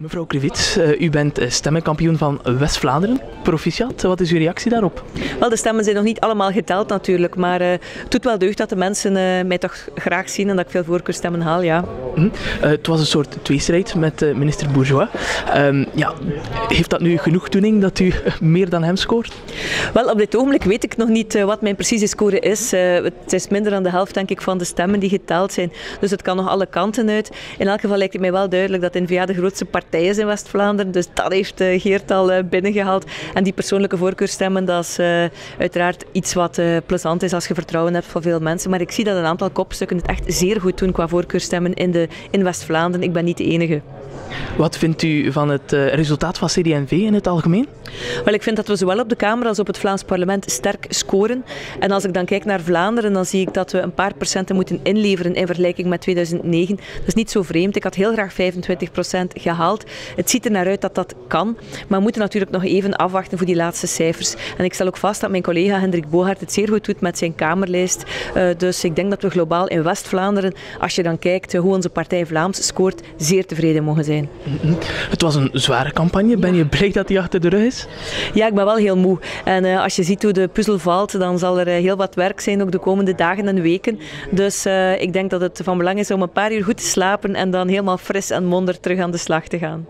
Mevrouw Krivits, uh, u bent stemmenkampioen van West-Vlaanderen. Proficiat, wat is uw reactie daarop? Wel, de stemmen zijn nog niet allemaal geteld natuurlijk, maar uh, het doet wel deugd dat de mensen uh, mij toch graag zien en dat ik veel voorkeurstemmen haal, ja. Mm. het was een soort tweestrijd met minister Bourgeois. Um, ja, heeft dat nu genoegdoening dat u meer dan hem scoort? Wel, op dit ogenblik weet ik nog niet wat mijn precieze score is. het is minder dan de helft, denk ik, van de stemmen die geteld zijn. Dus het kan nog alle kanten uit. In elk geval lijkt het mij wel duidelijk dat N-VA de grootste partij is in West-Vlaanderen. Dus dat heeft uh, Geert al uh, binnengehaald. En die persoonlijke voorkeurstemmen, dat is uh, uiteraard iets wat plezant is als je vertrouwen hebt van veel mensen. Maar ik zie dat een aantal kopstukken het echt zeer goed doen qua voorkeurstemmen in, de, in West-Vlaanderen. Ik ben niet de enige. Wat vindt u van het resultaat van CD&V in het algemeen? Wel, ik vind dat we zowel op de Kamer als op het Vlaams parlement sterk scoren. En als ik dan kijk naar Vlaanderen, dan zie ik dat we een paar procenten moeten inleveren in vergelijking met 2009. Dat is niet zo vreemd. Ik had heel graag 25 procent gehaald. Het ziet er naar uit dat dat kan. Maar we moeten natuurlijk nog even afwachten voor die laatste cijfers. En ik stel ook vast dat mijn collega Hendrik Bogaert het zeer goed doet met zijn Kamerlijst. Uh, dus ik denk dat we globaal in West-Vlaanderen, als je dan kijkt hoe onze partij Vlaams scoort, zeer tevreden mogen zijn. Het was een zware campagne. Ben je blij dat die achter de rug is? Ja, ik ben wel heel moe. En uh, als je ziet hoe de puzzel valt, dan zal er uh, heel wat werk zijn ook de komende dagen en weken. Dus ik denk dat het van belang is om een paar uur goed te slapen en dan helemaal fris en monder terug aan de slag te gaan.